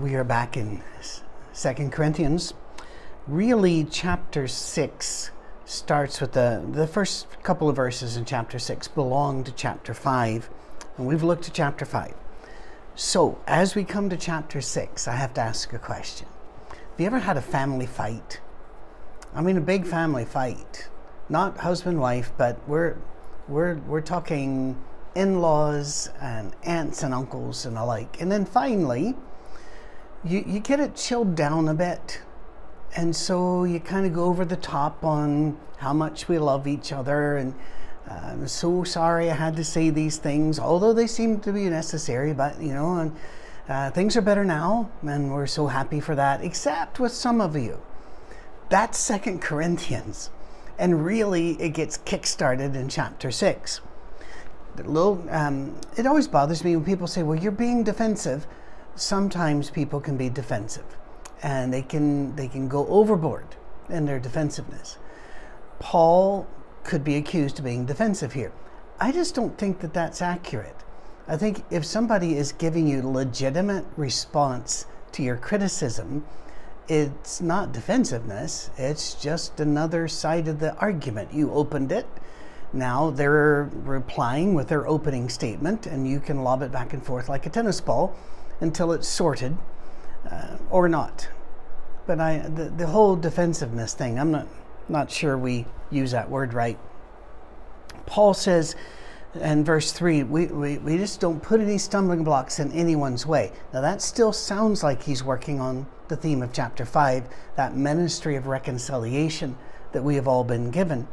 We are back in Second Corinthians. Really, chapter 6 starts with the, the first couple of verses in chapter 6 belong to chapter 5, and we've looked at chapter 5. So, as we come to chapter 6, I have to ask a question. Have you ever had a family fight? I mean, a big family fight. Not husband wife, but we're, we're, we're talking in laws and aunts and uncles and the like. And then finally, you, you get it chilled down a bit. And so you kind of go over the top on how much we love each other. And uh, I'm so sorry I had to say these things, although they seem to be necessary. But, you know, and, uh, things are better now. And we're so happy for that, except with some of you. That's Second Corinthians. And really, it gets kickstarted in chapter 6. Little, um, it always bothers me when people say, well, you're being defensive sometimes people can be defensive and they can they can go overboard in their defensiveness. Paul could be accused of being defensive here. I just don't think that that's accurate. I think if somebody is giving you legitimate response to your criticism, it's not defensiveness, it's just another side of the argument. You opened it. Now they're replying with their opening statement, and you can lob it back and forth like a tennis ball until it's sorted uh, or not. But I, the, the whole defensiveness thing, I'm not, not sure we use that word right. Paul says in verse 3 we, we, we just don't put any stumbling blocks in anyone's way. Now, that still sounds like he's working on the theme of chapter 5, that ministry of reconciliation that we have all been given.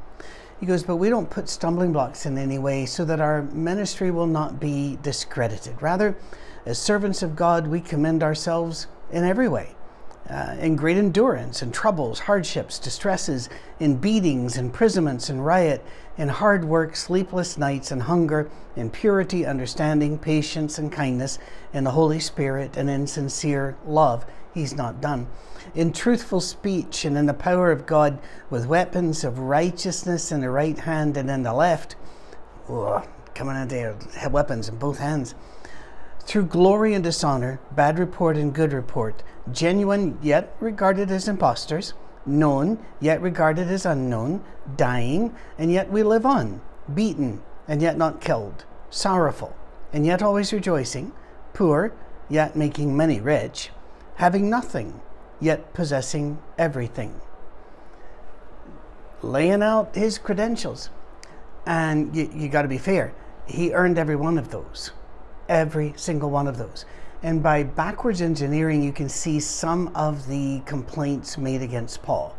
He goes, But we don't put stumbling blocks in any way so that our ministry will not be discredited. Rather, as servants of God, we commend ourselves in every way. Uh, in great endurance, in troubles, hardships, distresses, in beatings, imprisonments, in riot, in hard work, sleepless nights, and hunger, in purity, understanding, patience, and kindness, in the Holy Spirit, and in sincere love. He's not done. In truthful speech, and in the power of God, with weapons of righteousness in the right hand and in the left. Ugh, coming into weapons in both hands through glory and dishonor, bad report and good report, genuine yet regarded as impostors, known yet regarded as unknown, dying and yet we live on, beaten and yet not killed, sorrowful and yet always rejoicing, poor yet making many rich, having nothing yet possessing everything. Laying out his credentials. And you, you got to be fair, he earned every one of those every single one of those. And by backwards engineering, you can see some of the complaints made against Paul.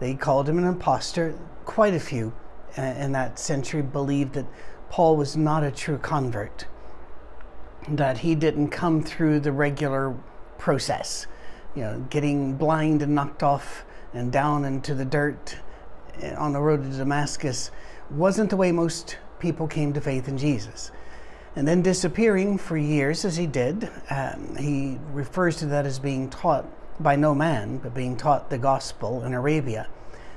They called him an impostor. Quite a few uh, in that century believed that Paul was not a true convert, that he didn't come through the regular process, you know, getting blind and knocked off and down into the dirt uh, on the road to Damascus wasn't the way most people came to faith in Jesus and then disappearing for years as he did. Um, he refers to that as being taught by no man, but being taught the gospel in Arabia.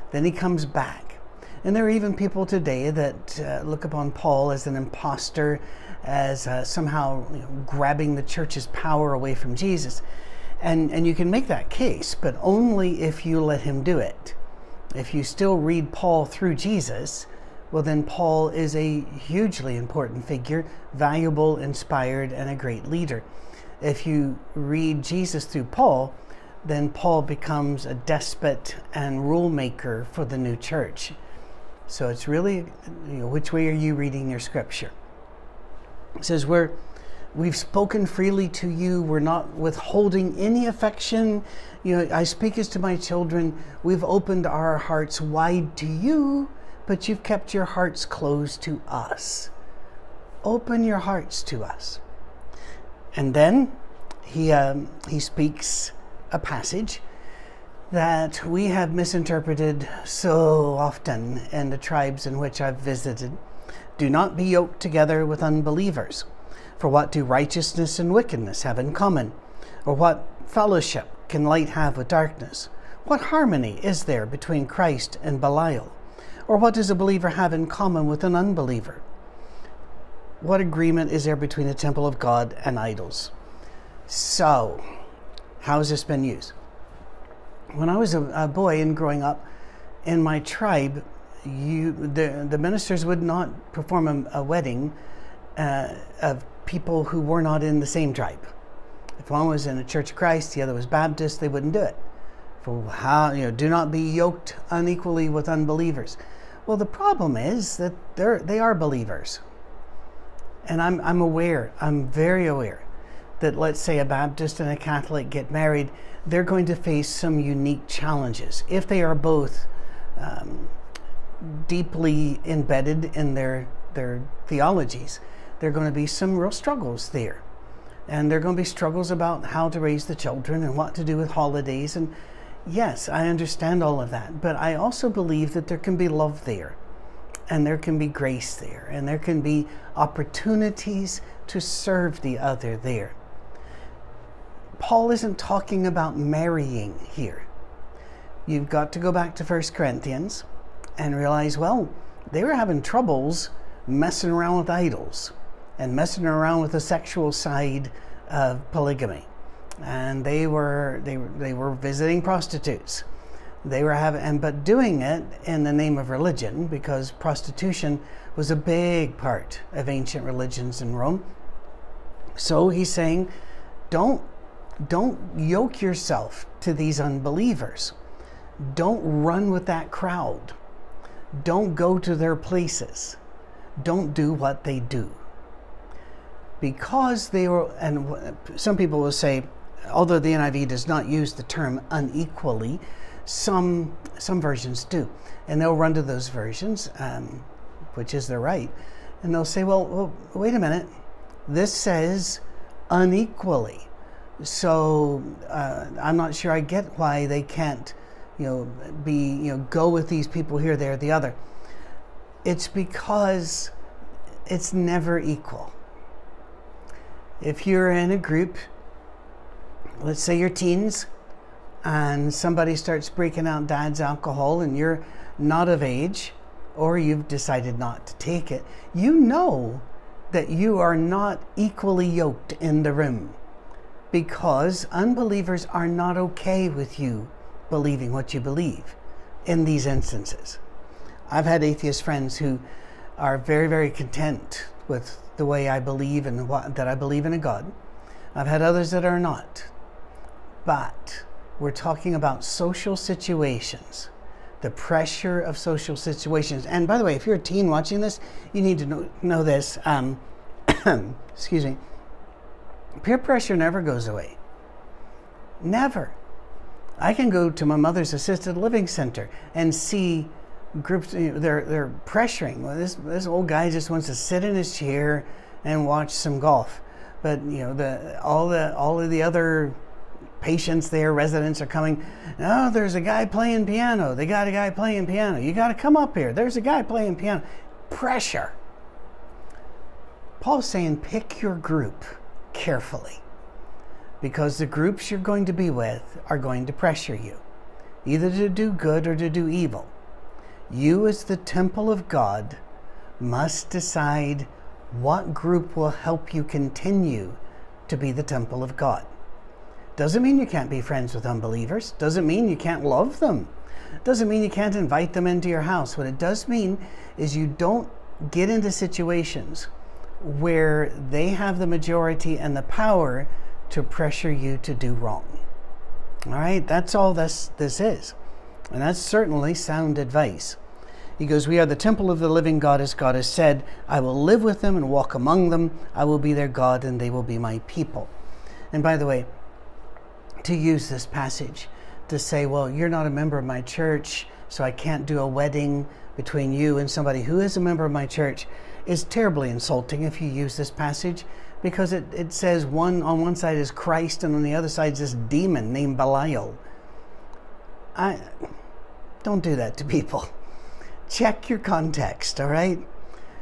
Then he comes back. And there are even people today that uh, look upon Paul as an impostor, as uh, somehow you know, grabbing the church's power away from Jesus. And, and you can make that case, but only if you let him do it. If you still read Paul through Jesus, well, then Paul is a hugely important figure, valuable, inspired, and a great leader. If you read Jesus through Paul, then Paul becomes a despot and rule maker for the new church. So it's really, you know, which way are you reading your scripture? It says, We're, We've spoken freely to you. We're not withholding any affection. You know, I speak as to my children. We've opened our hearts wide to you but you've kept your hearts closed to us. Open your hearts to us. And then he, um, he speaks a passage that we have misinterpreted so often in the tribes in which I've visited. Do not be yoked together with unbelievers. For what do righteousness and wickedness have in common? Or what fellowship can light have with darkness? What harmony is there between Christ and Belial? Or what does a believer have in common with an unbeliever? What agreement is there between the temple of God and idols? So, How has this been used? When I was a, a boy and growing up, in my tribe, you the the ministers would not perform a, a wedding uh, of people who were not in the same tribe. If one was in a Church of Christ, the other was Baptist, they wouldn't do it. For how you know, do not be yoked unequally with unbelievers. Well, the problem is that they're they are believers, and I'm I'm aware, I'm very aware that let's say a Baptist and a Catholic get married, they're going to face some unique challenges if they are both um, deeply embedded in their their theologies. There are going to be some real struggles there, and there are going to be struggles about how to raise the children and what to do with holidays. And yes, I understand all of that, but I also believe that there can be love there, and there can be grace there, and there can be opportunities to serve the other there. Paul isn't talking about marrying here you've got to go back to First Corinthians and realize, well, they were having troubles messing around with idols and messing around with the sexual side of polygamy. And they were they, they were visiting prostitutes. They were having and but doing it in the name of religion because prostitution was a big part of ancient religions in Rome. So he's saying, don't don't yoke yourself to these unbelievers. Don't run with that crowd. Don't go to their places. Don't do what they do. Because they were, and some people will say, although the NIV does not use the term unequally, some some versions do, and they'll run to those versions, um, which is their right, and they'll say, well, well, wait a minute, this says unequally, so uh, I'm not sure I get why they can't you know, be, you know, go with these people here, there, the other. It's because it's never equal. If you're in a group, let's say you're teens, and somebody starts breaking out dad's alcohol and you're not of age, or you've decided not to take it, you know that you are not equally yoked in the room because unbelievers are not okay with you believing what you believe in these instances. I've had atheist friends who are very, very content with the way I believe and what, that I believe in a God. I've had others that are not. But we're talking about social situations, the pressure of social situations. And by the way, if you're a teen watching this, you need to know, know this. Um, excuse me. Peer pressure never goes away. Never. I can go to my mother's assisted living center and see groups you know, they're they're pressuring. Well, this this old guy just wants to sit in his chair and watch some golf, but you know the all the all of the other patients there, residents are coming. No, there's a guy playing piano. They got a guy playing piano. You got to come up here. There's a guy playing piano. Pressure. Paul's saying pick your group carefully because the groups you're going to be with are going to pressure you, either to do good or to do evil. You, as the temple of God, must decide what group will help you continue to be the temple of God. Doesn't mean you can't be friends with unbelievers, doesn't mean you can't love them, doesn't mean you can't invite them into your house. What it does mean is you don't get into situations where they have the majority and the power to pressure you to do wrong. All right, that's all this, this is. And that's certainly sound advice. He goes, We are the temple of the living God, as God has said, I will live with them and walk among them. I will be their God, and they will be my people. And by the way, to use this passage to say, Well, you're not a member of my church, so I can't do a wedding between you and somebody who is a member of my church, is terribly insulting if you use this passage because it, it says one on one side is Christ and on the other side is this demon named Belial. I don't do that to people. Check your context, all right?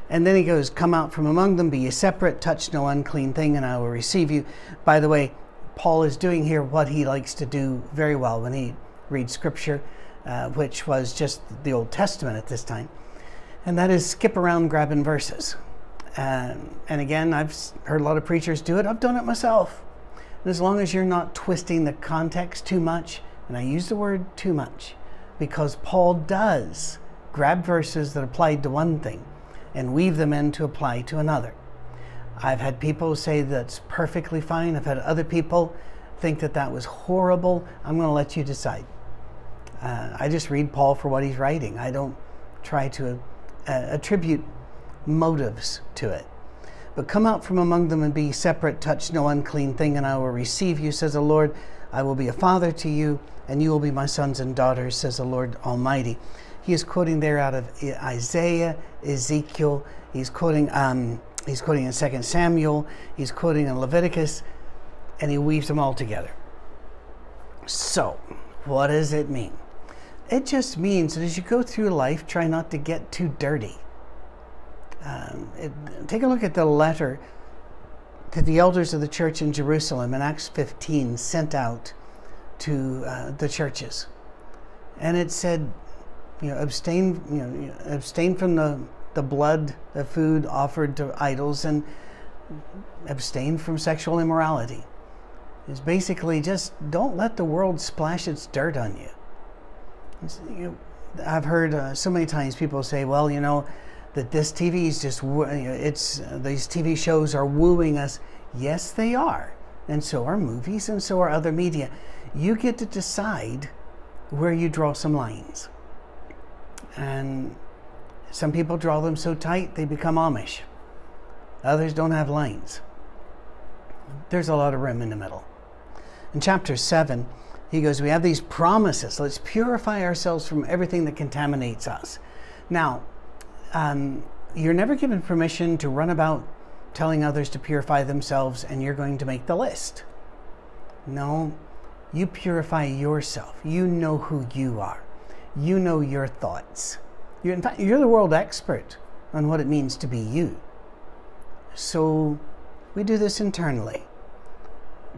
And then he goes, Come out from among them, be ye separate, touch no unclean thing, and I will receive you. By the way, Paul is doing here what he likes to do very well when he reads scripture, uh, which was just the Old Testament at this time, and that is skip around grabbing verses. Um, and again, I've heard a lot of preachers do it. I've done it myself. And as long as you're not twisting the context too much, and I use the word too much because Paul does grab verses that applied to one thing and weave them in to apply to another. I've had people say that's perfectly fine. I've had other people think that that was horrible. I'm going to let you decide. Uh, I just read Paul for what he's writing. I don't try to uh, attribute motives to it. But come out from among them and be separate, touch no unclean thing, and I will receive you, says the Lord. I will be a father to you, and you will be my sons and daughters, says the Lord Almighty. He is quoting there out of Isaiah, Ezekiel. He's quoting, um, he's quoting in 2 Samuel. He's quoting in Leviticus, and he weaves them all together. So, what does it mean? It just means that as you go through life, try not to get too dirty. Um, it, take a look at the letter that the elders of the church in Jerusalem in Acts 15 sent out to uh, the churches. And it said, you know, abstain, you know, abstain from the, the blood the food offered to idols and abstain from sexual immorality. It's basically just don't let the world splash its dirt on you. you I've heard uh, so many times people say, well, you know, that this TV is just, it's, uh, these TV shows are wooing us. Yes, they are. And so are movies and so are other media. You get to decide where you draw some lines. And some people draw them so tight they become Amish. Others don't have lines. There's a lot of room in the middle. In chapter 7, he goes, We have these promises. Let's purify ourselves from everything that contaminates us. Now, um, you're never given permission to run about telling others to purify themselves and you're going to make the list. No, you purify yourself. You know who you are. You know your thoughts. You're, in fact, you're the world expert on what it means to be you. So we do this internally.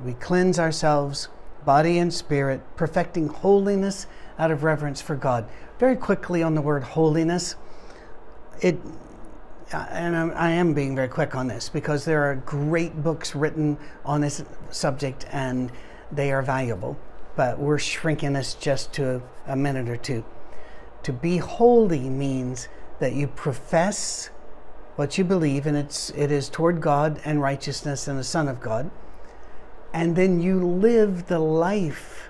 We cleanse ourselves, body and spirit, perfecting holiness out of reverence for God. Very quickly on the word holiness it and I am being very quick on this because there are great books written on this subject and they are valuable, but we're shrinking this just to a minute or two. To be holy means that you profess what you believe, and it's it is toward God and righteousness and the Son of God, and then you live the life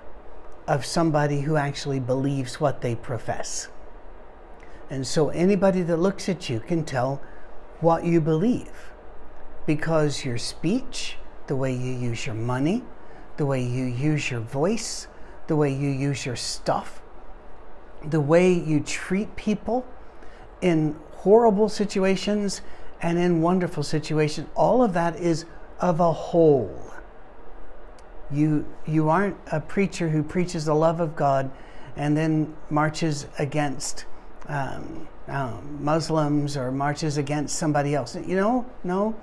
of somebody who actually believes what they profess. And so anybody that looks at you can tell what you believe because your speech, the way you use your money, the way you use your voice, the way you use your stuff, the way you treat people in horrible situations and in wonderful situations, all of that is of a whole. You, you aren't a preacher who preaches the love of God and then marches against um, um, Muslims or marches against somebody else. You know, no.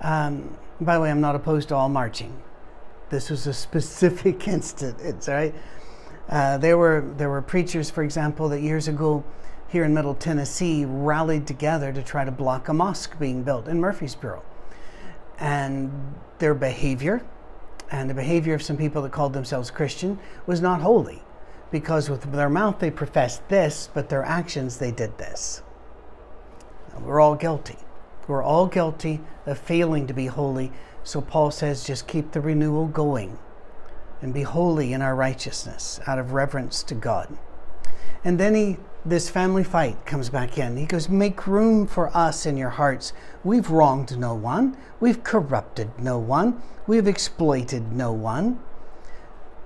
Um, by the way, I'm not opposed to all marching. This was a specific instance, It's right? Uh, there were there were preachers, for example, that years ago here in Middle Tennessee rallied together to try to block a mosque being built in Murfreesboro, and their behavior and the behavior of some people that called themselves Christian was not holy because with their mouth they professed this, but their actions they did this. We're all guilty. We're all guilty of failing to be holy. So Paul says, just keep the renewal going and be holy in our righteousness out of reverence to God. And then he, this family fight comes back in. He goes, Make room for us in your hearts. We've wronged no one. We've corrupted no one. We've exploited no one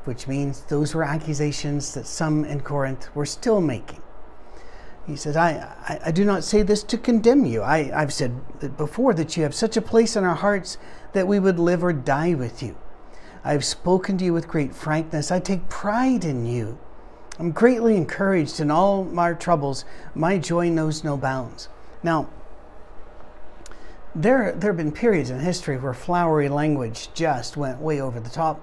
which means those were accusations that some in Corinth were still making. He says, I, I, I, do not say this to condemn you. I, I've said before that you have such a place in our hearts that we would live or die with you. I have spoken to you with great frankness. I take pride in you. I'm greatly encouraged in all my troubles. My joy knows no bounds. Now, there, there have been periods in history where flowery language just went way over the top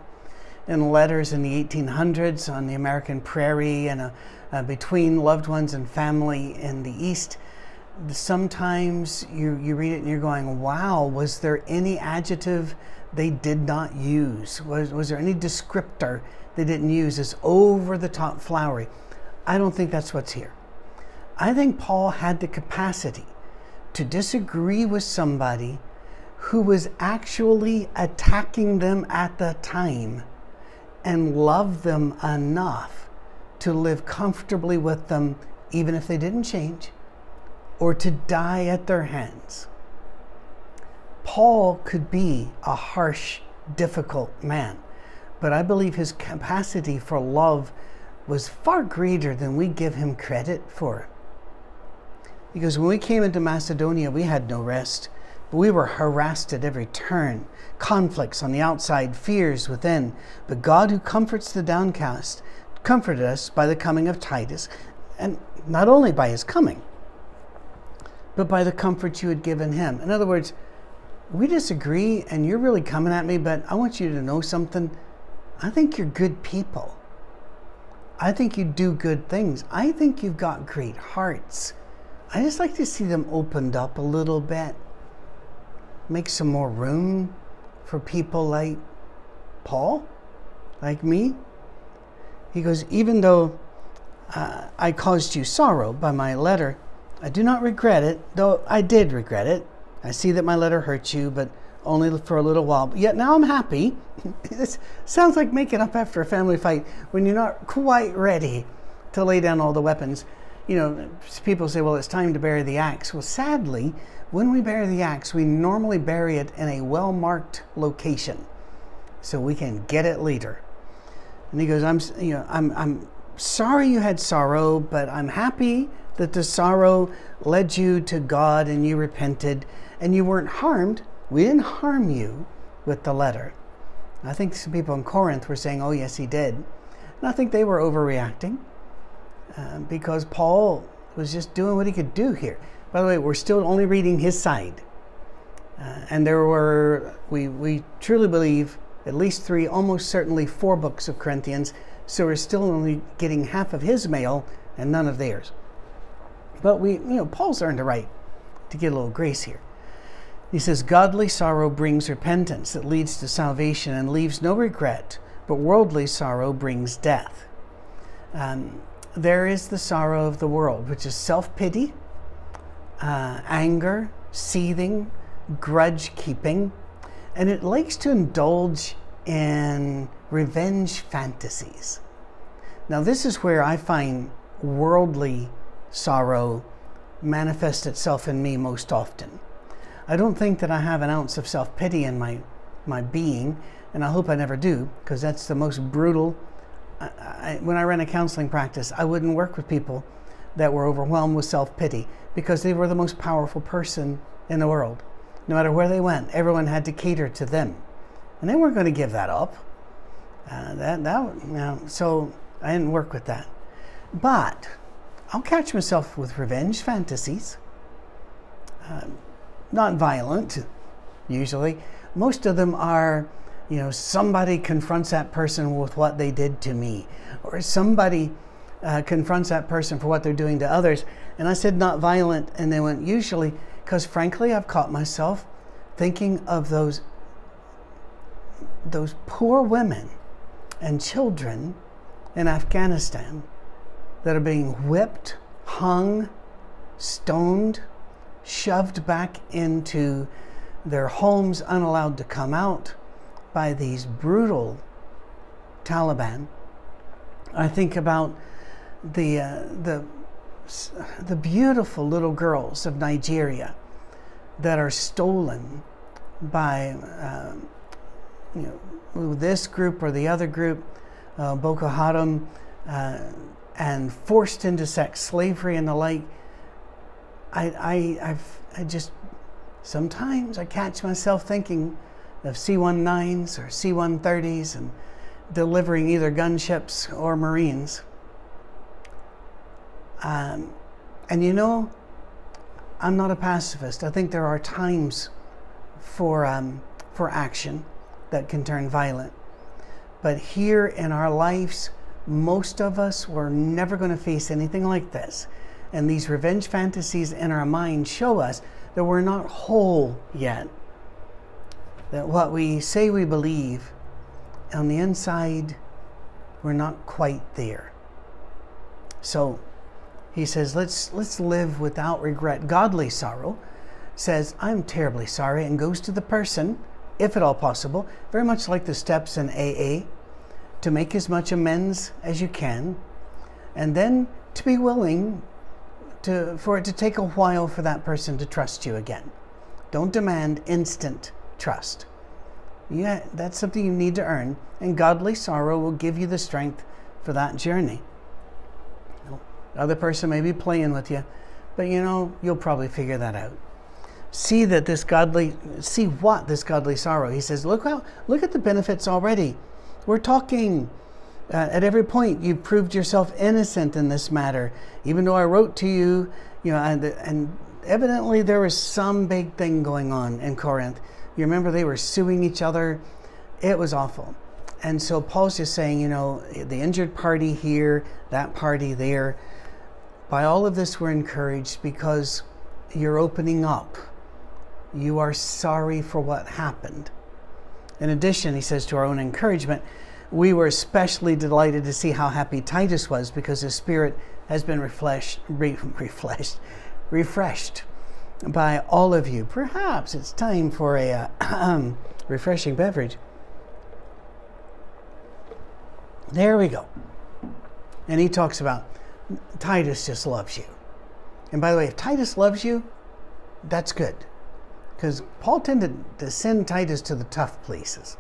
in letters in the 1800s on the American prairie and uh, uh, between loved ones and family in the East. Sometimes you, you read it and you're going, wow, was there any adjective they did not use? Was, was there any descriptor they didn't use as over the top flowery? I don't think that's what's here. I think Paul had the capacity to disagree with somebody who was actually attacking them at the time and love them enough to live comfortably with them, even if they didn't change, or to die at their hands. Paul could be a harsh, difficult man, but I believe his capacity for love was far greater than we give him credit for. Because when we came into Macedonia, we had no rest. But we were harassed at every turn, conflicts on the outside, fears within. But God, who comforts the downcast, comforted us by the coming of Titus, and not only by his coming, but by the comfort you had given him. In other words, we disagree and you're really coming at me, but I want you to know something. I think you're good people. I think you do good things. I think you've got great hearts. I just like to see them opened up a little bit, make some more room for people like Paul, like me. He goes, even though uh, I caused you sorrow by my letter, I do not regret it, though I did regret it. I see that my letter hurt you, but only for a little while. Yet now I'm happy. this sounds like making up after a family fight when you're not quite ready to lay down all the weapons you know, people say, well, it's time to bury the axe. Well, sadly, when we bury the axe, we normally bury it in a well marked location so we can get it later. And he goes, I'm, you know, I'm, I'm sorry you had sorrow, but I'm happy that the sorrow led you to God and you repented and you weren't harmed. We didn't harm you with the letter. I think some people in Corinth were saying, oh, yes, he did. And I think they were overreacting. Um, because Paul was just doing what he could do here. By the way, we're still only reading his side. Uh, and there were, we, we truly believe, at least three, almost certainly four books of Corinthians. So we're still only getting half of his mail and none of theirs. But we, you know, Paul's earned a right to get a little grace here. He says, Godly sorrow brings repentance that leads to salvation and leaves no regret, but worldly sorrow brings death. Um, there is the sorrow of the world, which is self pity, uh, anger, seething, grudge keeping, and it likes to indulge in revenge fantasies. Now, this is where I find worldly sorrow manifest itself in me most often. I don't think that I have an ounce of self pity in my, my being, and I hope I never do, because that's the most brutal I, when I ran a counseling practice, I wouldn't work with people that were overwhelmed with self pity because they were the most powerful person in the world. No matter where they went, everyone had to cater to them, and they weren't going to give that up. Uh, that that you know, so I didn't work with that. But I'll catch myself with revenge fantasies. Uh, not violent, usually. Most of them are you know, somebody confronts that person with what they did to me, or somebody uh, confronts that person for what they're doing to others. And I said, not violent. And they went, usually, because frankly, I've caught myself thinking of those, those poor women and children in Afghanistan that are being whipped, hung, stoned, shoved back into their homes, unallowed to come out by these brutal Taliban. I think about the, uh, the, the beautiful little girls of Nigeria that are stolen by uh, you know, this group or the other group, uh, Boko Haram, uh, and forced into sex slavery and the like. I, I, I've, I just sometimes I catch myself thinking, of C-19s or C-130s and delivering either gunships or Marines. Um, and you know, I'm not a pacifist. I think there are times for, um, for action that can turn violent. But here in our lives, most of us were never going to face anything like this. And these revenge fantasies in our mind show us that we're not whole yet that what we say we believe, on the inside, we're not quite there. So he says, let's, let's live without regret. Godly sorrow says, I'm terribly sorry, and goes to the person, if at all possible, very much like the steps in AA, to make as much amends as you can, and then to be willing to, for it to take a while for that person to trust you again. Don't demand instant trust. Yeah, that's something you need to earn, and godly sorrow will give you the strength for that journey. The other person may be playing with you, but you know, you'll probably figure that out. See that this godly, see what this godly sorrow. He says, look how, look at the benefits already. We're talking uh, at every point. You've proved yourself innocent in this matter, even though I wrote to you, you know, and, and evidently there was some big thing going on in Corinth. You remember they were suing each other. It was awful. And so Paul's just saying, you know, the injured party here, that party there. By all of this, we're encouraged because you're opening up. You are sorry for what happened. In addition, he says to our own encouragement, we were especially delighted to see how happy Titus was because his spirit has been refreshed, re- refreshed, refreshed by all of you. Perhaps it's time for a uh, refreshing beverage. There we go. And he talks about Titus just loves you. And by the way, if Titus loves you, that's good. Because Paul tended to send Titus to the tough places.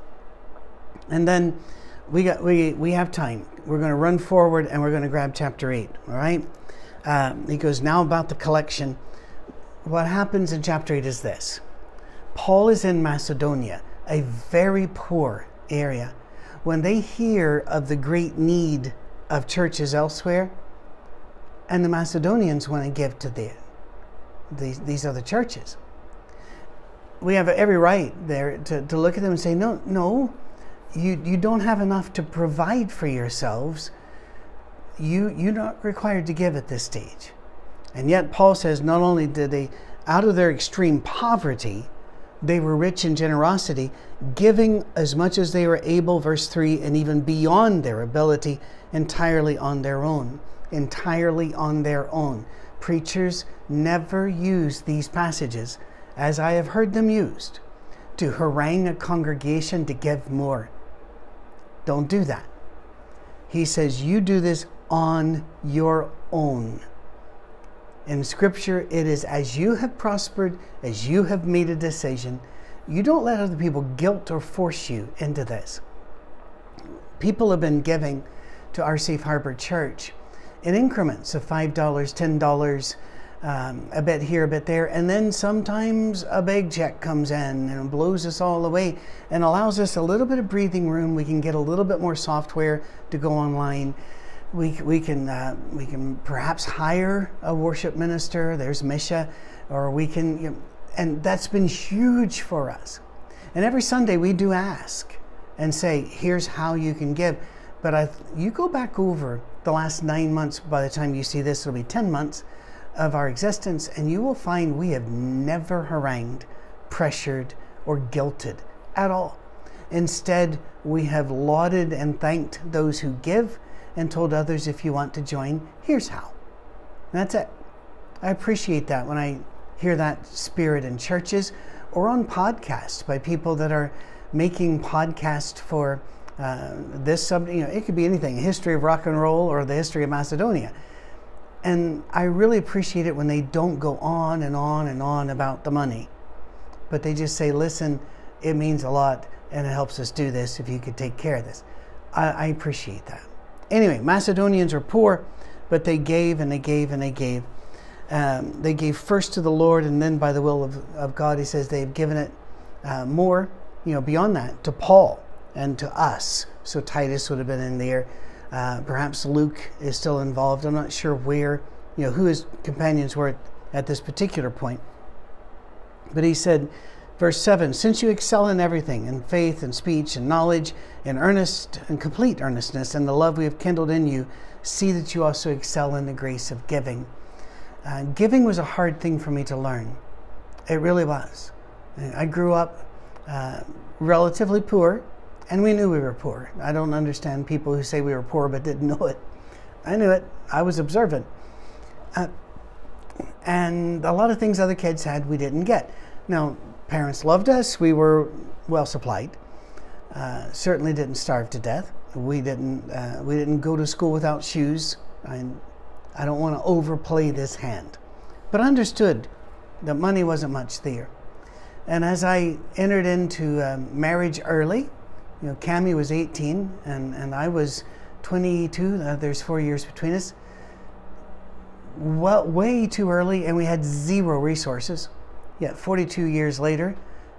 And then we got we we have time. We're going to run forward and we're going to grab chapter eight. All right. Uh, he goes now about the collection. What happens in chapter eight is this: Paul is in Macedonia, a very poor area. When they hear of the great need of churches elsewhere, and the Macedonians want to give to the, these, these other churches, we have every right there to, to look at them and say, no, no, you, you don't have enough to provide for yourselves. You, you're not required to give at this stage. And yet, Paul says not only did they, out of their extreme poverty, they were rich in generosity, giving as much as they were able, verse 3, and even beyond their ability, entirely on their own. Entirely on their own. Preachers never use these passages, as I have heard them used, to harangue a congregation to give more. Don't do that. He says, You do this on your own. In Scripture, it is as you have prospered, as you have made a decision. You don't let other people guilt or force you into this. People have been giving to Our Safe Harbor Church in increments of $5, $10, um, a bit here, a bit there, and then sometimes a big check comes in and blows us all away and allows us a little bit of breathing room. We can get a little bit more software to go online. We, we can uh, we can perhaps hire a worship minister. There's Misha, or we can, you know, and that's been huge for us. And every Sunday we do ask and say, "Here's how you can give." But I, you go back over the last nine months. By the time you see this, it'll be ten months of our existence, and you will find we have never harangued, pressured, or guilted at all. Instead, we have lauded and thanked those who give and told others if you want to join, here's how. And that's it. I appreciate that when I hear that spirit in churches or on podcasts by people that are making podcasts for uh, this subject. You know, it could be anything: history of rock and roll or the history of Macedonia. And I really appreciate it when they don't go on and on and on about the money, but they just say, listen, it means a lot and it helps us do this if you could take care of this. I, I appreciate that. Anyway, Macedonians are poor, but they gave and they gave and they gave. Um, they gave first to the Lord and then by the will of, of God, he says they've given it uh, more, you know, beyond that to Paul and to us. So Titus would have been in there. Uh, perhaps Luke is still involved. I'm not sure where, you know, who his companions were at, at this particular point. But he said, verse 7 Since you excel in everything, in faith and speech and knowledge, in earnest and complete earnestness, and the love we have kindled in you, see that you also excel in the grace of giving. Uh, giving was a hard thing for me to learn. It really was. I grew up uh, relatively poor, and we knew we were poor. I don't understand people who say we were poor but didn't know it. I knew it. I was observant. Uh, and a lot of things other kids had we didn't get. Now, parents loved us. We were well supplied. Uh, certainly didn't starve to death. We didn't. Uh, we didn't go to school without shoes. I, I don't want to overplay this hand, but I understood that money wasn't much there. And as I entered into um, marriage early, you know, Cami was 18 and, and I was 22. Uh, there's four years between us. Well, way too early, and we had zero resources. Yet 42 years later,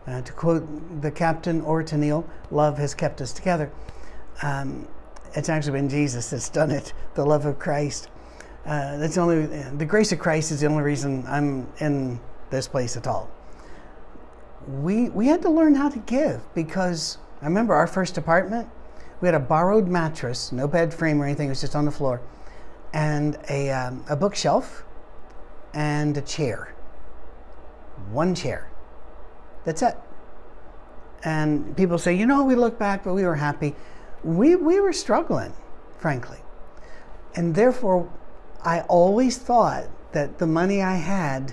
uh, to quote the captain or Tennille, love has kept us together. Um, it's actually been Jesus that's done it, the love of Christ. Uh, that's only the grace of Christ is the only reason I'm in this place at all. We we had to learn how to give because I remember our first apartment. We had a borrowed mattress, no bed frame or anything. It was just on the floor, and a um, a bookshelf, and a chair. One chair. That's it. And people say, you know, we look back, but we were happy. We, we were struggling, frankly. And therefore, I always thought that the money I had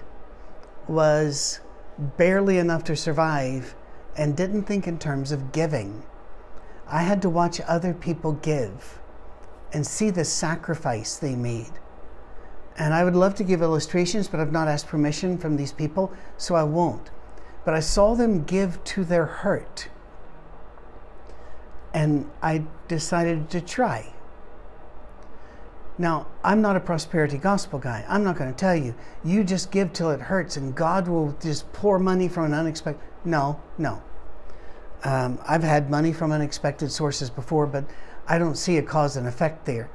was barely enough to survive and didn't think in terms of giving. I had to watch other people give and see the sacrifice they made. And I would love to give illustrations, but I've not asked permission from these people, so I won't but I saw them give to their hurt. And I decided to try. Now, I'm not a prosperity gospel guy. I'm not going to tell you, you just give till it hurts and God will just pour money from an unexpected. No, no. Um, I've had money from unexpected sources before, but I don't see a cause and effect there.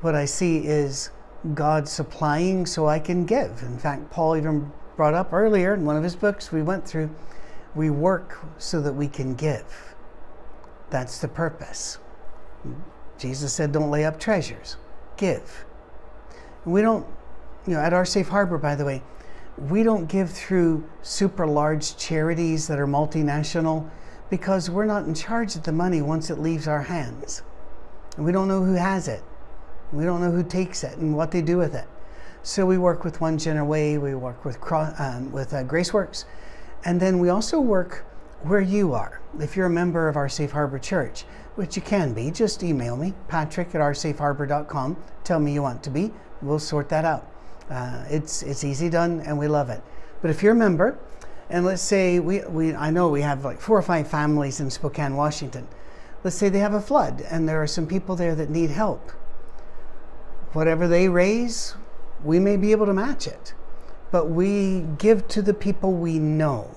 What I see is God supplying so I can give. In fact, Paul even brought up earlier in one of his books we went through, we work so that we can give. That's the purpose. Jesus said, don't lay up treasures, give. We don't, you know, at our safe harbor, by the way, we don't give through super large charities that are multinational because we're not in charge of the money once it leaves our hands. And we don't know who has it. We don't know who takes it and what they do with it. So we work with One Generation Away, we work with, um, with uh, GraceWorks, and then we also work where you are. If you're a member of our Safe Harbor Church, which you can be, just email me, patrick at oursafeharbor.com. Tell me you want to be. We'll sort that out. Uh, it's, it's easy done and we love it. But if you're a member, and let's say we, we, I know we have like four or five families in Spokane, Washington. Let's say they have a flood and there are some people there that need help. Whatever they raise, we may be able to match it, but we give to the people we know.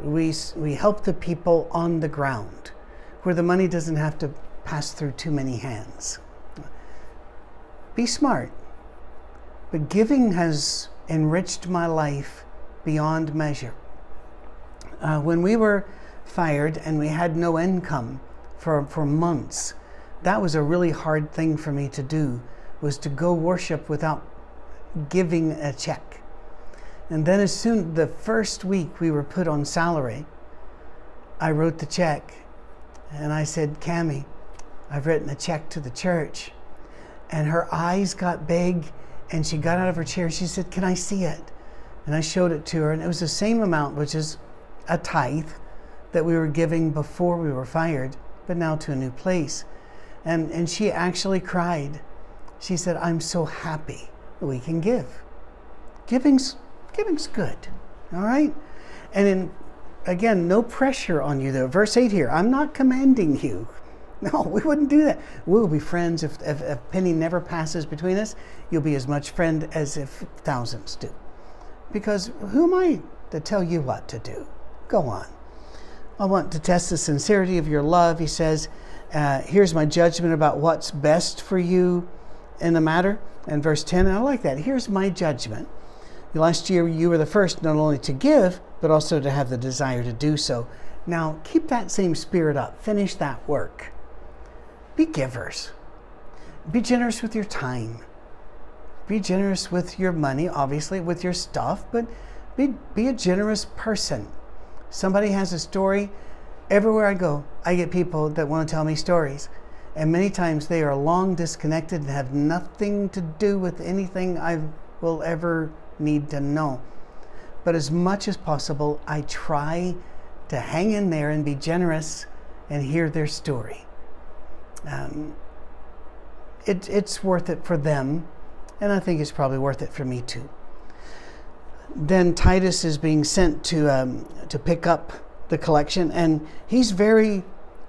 We, we help the people on the ground where the money doesn't have to pass through too many hands. Be smart. But giving has enriched my life beyond measure. Uh, when we were fired and we had no income for, for months, that was a really hard thing for me to do, was to go worship without giving a check. And then, as soon the first week we were put on salary, I wrote the check and I said, Cami, I've written a check to the church. And her eyes got big and she got out of her chair. She said, Can I see it? And I showed it to her, and it was the same amount, which is a tithe that we were giving before we were fired, but now to a new place. And, and she actually cried. She said, I'm so happy we can give. Giving's giving's good. All right? And in again, no pressure on you though. Verse 8 here, I'm not commanding you. No, we wouldn't do that. We'll be friends if, if a penny never passes between us. You'll be as much friend as if thousands do. Because who am I to tell you what to do? Go on. I want to test the sincerity of your love. He says, uh, Here's my judgment about what's best for you in the matter. And verse 10, and I like that. Here's my judgment. Last year, you were the first not only to give, but also to have the desire to do so. Now, keep that same spirit up. Finish that work. Be givers. Be generous with your time. Be generous with your money, obviously, with your stuff, but be, be a generous person. Somebody has a story. Everywhere I go, I get people that want to tell me stories. And many times they are long disconnected and have nothing to do with anything I will ever need to know. But as much as possible, I try to hang in there and be generous and hear their story. Um, it, it's worth it for them, and I think it's probably worth it for me too. Then Titus is being sent to um, to pick up the collection, and he's very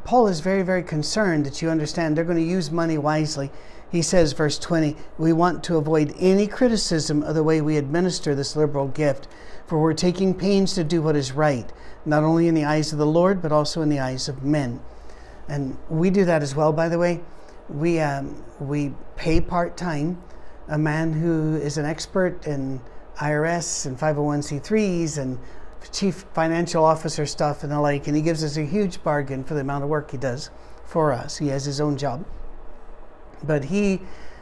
Paul is very very concerned that you understand they're going to use money wisely. He says, verse 20, we want to avoid any criticism of the way we administer this liberal gift, for we're taking pains to do what is right, not only in the eyes of the Lord, but also in the eyes of men. And we do that as well, by the way. We, um, we pay part time a man who is an expert in IRS and 501c3s and chief financial officer stuff and the like, and he gives us a huge bargain for the amount of work he does for us. He has his own job. But he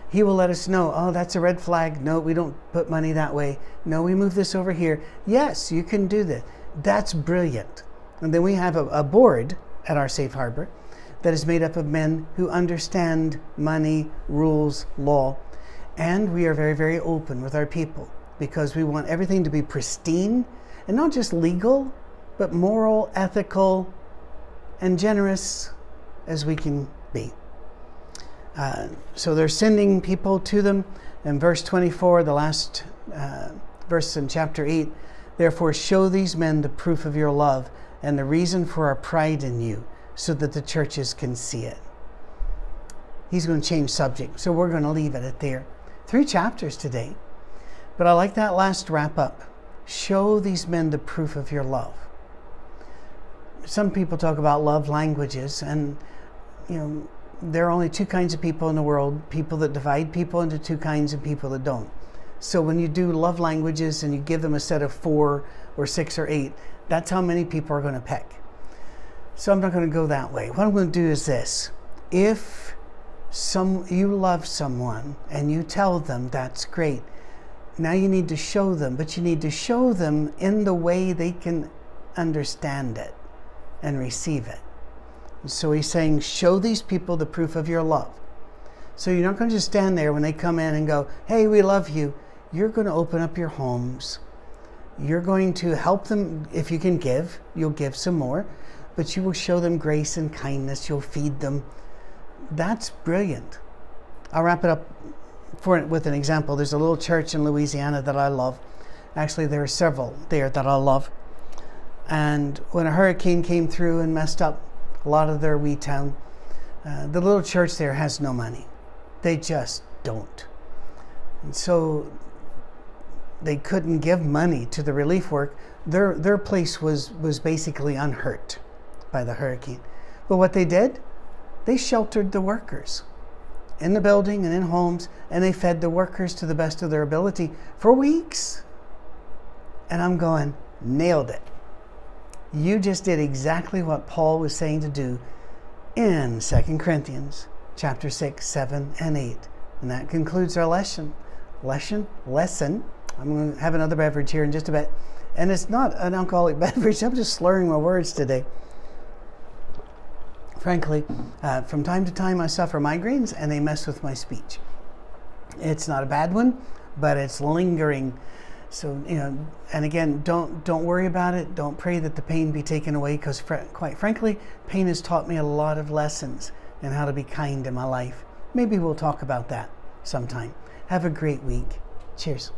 he will let us know, oh, that's a red flag. No, we don't put money that way. No, we move this over here. Yes, you can do that. That's brilliant. And then we have a, a board at our safe harbor that is made up of men who understand money, rules, law. And we are very, very open with our people because we want everything to be pristine and not just legal, but moral, ethical, and generous as we can be. Uh, so they're sending people to them. In verse 24, the last uh, verse in chapter 8, therefore show these men the proof of your love and the reason for our pride in you, so that the churches can see it. He's going to change subject, so we're going to leave it at there. Three chapters today. But I like that last wrap up. Show these men the proof of your love. Some people talk about love languages, and you know, there are only two kinds of people in the world people that divide people into two kinds of people that don't. So when you do love languages and you give them a set of four or six or eight, that's how many people are going to pick. So I'm not going to go that way. What I'm going to do is this. If some you love someone and you tell them that's great, now you need to show them, but you need to show them in the way they can understand it and receive it. So he's saying, show these people the proof of your love. So you're not going to just stand there when they come in and go, hey, we love you. You're going to open up your homes. You're going to help them. If you can give, you'll give some more, but you will show them grace and kindness. You'll feed them. That's brilliant. I'll wrap it up for with an example. There's a little church in Louisiana that I love. Actually, there are several there that I love. And when a hurricane came through and messed up a lot of their wee town. Uh, the little church there has no money. They just don't. And so they couldn't give money to the relief work. Their, their place was, was basically unhurt by the hurricane. But what they did, they sheltered the workers in the building and in homes, and they fed the workers to the best of their ability for weeks. And I'm going, nailed it. You just did exactly what Paul was saying to do in 2 Corinthians chapter 6, 7, and 8. And that concludes our lesson. Lesson, lesson. I'm going to have another beverage here in just a bit. And it's not an alcoholic beverage. I'm just slurring my words today. Frankly, uh, from time to time I suffer migraines and they mess with my speech. It's not a bad one, but it's lingering so you know, and again, don't don't worry about it. Don't pray that the pain be taken away, because fr- quite frankly, pain has taught me a lot of lessons and how to be kind in my life. Maybe we'll talk about that sometime. Have a great week. Cheers.